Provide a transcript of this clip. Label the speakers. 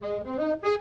Speaker 1: Música